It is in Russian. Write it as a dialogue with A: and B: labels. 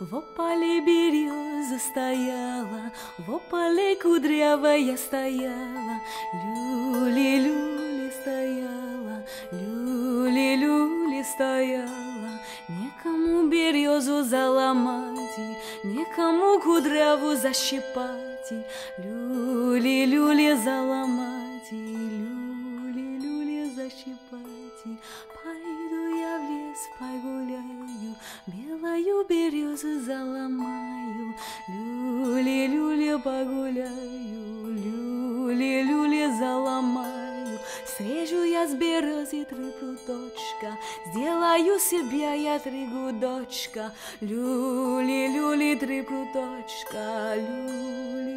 A: В ополе береза стояла, В ополе кудрявая стояла, Люли-люли стояла, Люли-люли стояла. Некому березу заломать, Некому кудряву защипать, Люли-люли заломать, Люли-люли защипать. Березу заломаю, Люли-люли погуляю, Люли-люли заломаю. Срежу я с березы три пруточка, Сделаю себе я три гудочка, Люли-люли три пруточка, гудочка.